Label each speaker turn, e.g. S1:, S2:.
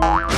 S1: Bye.